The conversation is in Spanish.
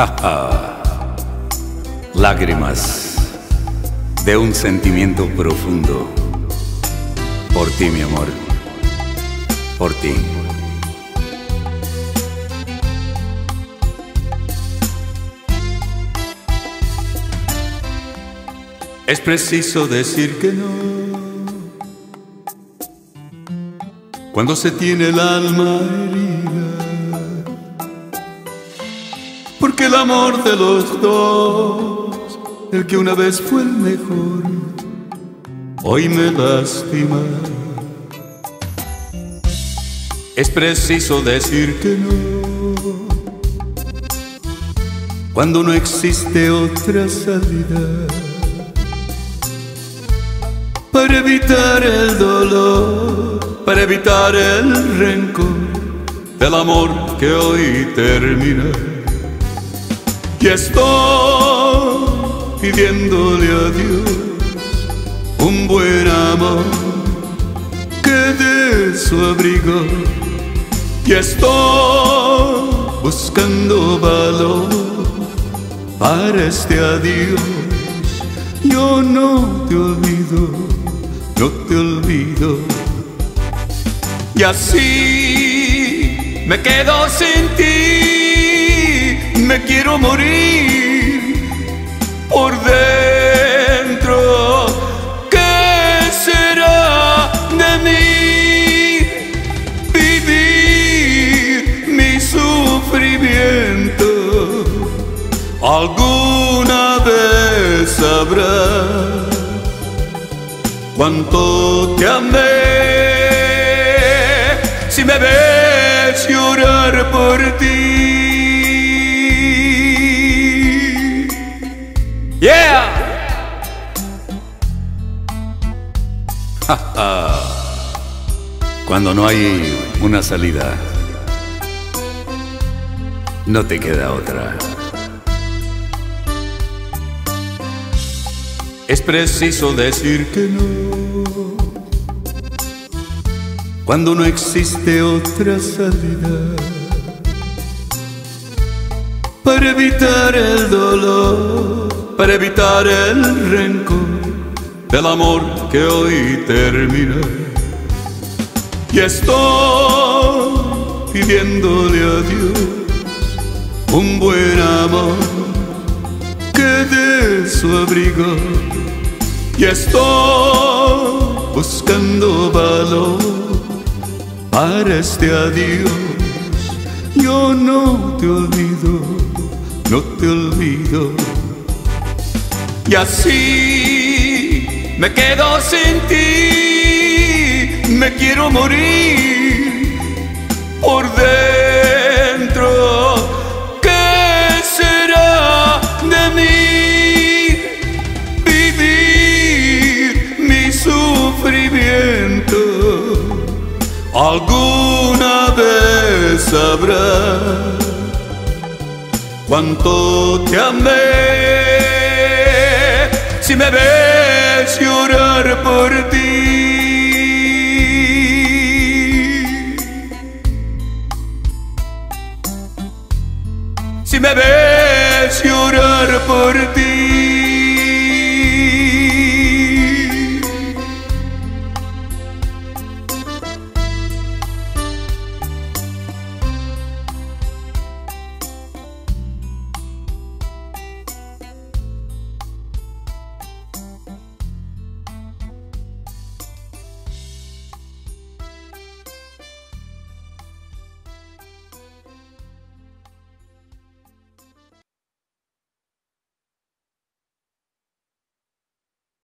Lágrimas de un sentimiento profundo. Por ti, mi amor. Por ti. Es preciso decir que no. Cuando se tiene el alma herida. Porque el amor de los dos, el que una vez fue el mejor, hoy me lastima. Es preciso decir que no. Cuando no existe otra salida para evitar el dolor, para evitar el rencor del amor que hoy termina. Y estoy pidiéndole a Dios un buen amor que dé su abrigo. Y estoy buscando valor para este adiós. Yo no te olvido no te olvido. Y así me quedo sin ti, me quiero morir por dentro. ¿Qué será de mí? Vivir mi sufrimiento. Alguna vez sabrás cuánto te amé. Si me ves llorar por ti. Cuando no hay una salida, no te queda otra. Es preciso decir que no cuando no existe otra salida para evitar el dolor, para evitar el rencor del amor que hoy termina. Y estoy pidiéndole a Dios un buen amor que dé su abrigo y estoy buscando valor para este adiós. Yo no te olvido, no te olvido. Y así me quedo sin ti, me quiero morir por dentro. ¿Qué será de mí? alguna vez sabrás cuánto te amé. Si me ves llorar por ti, si me ves llorar por ti.